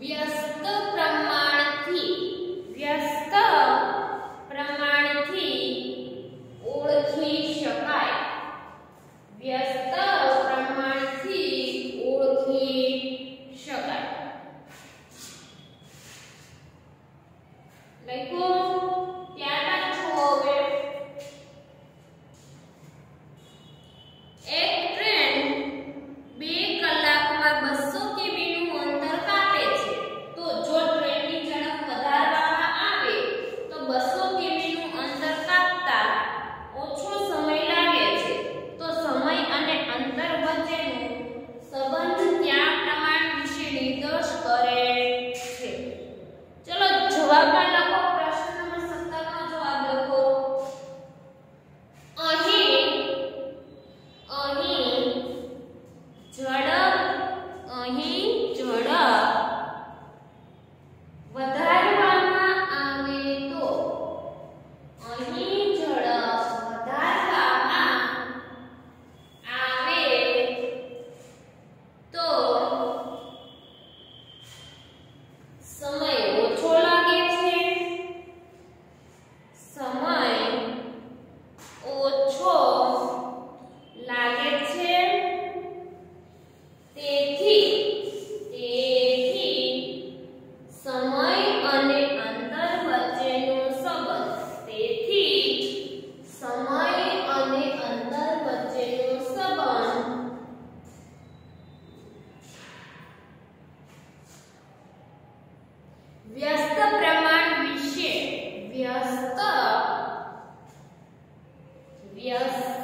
we are Yes.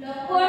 Lo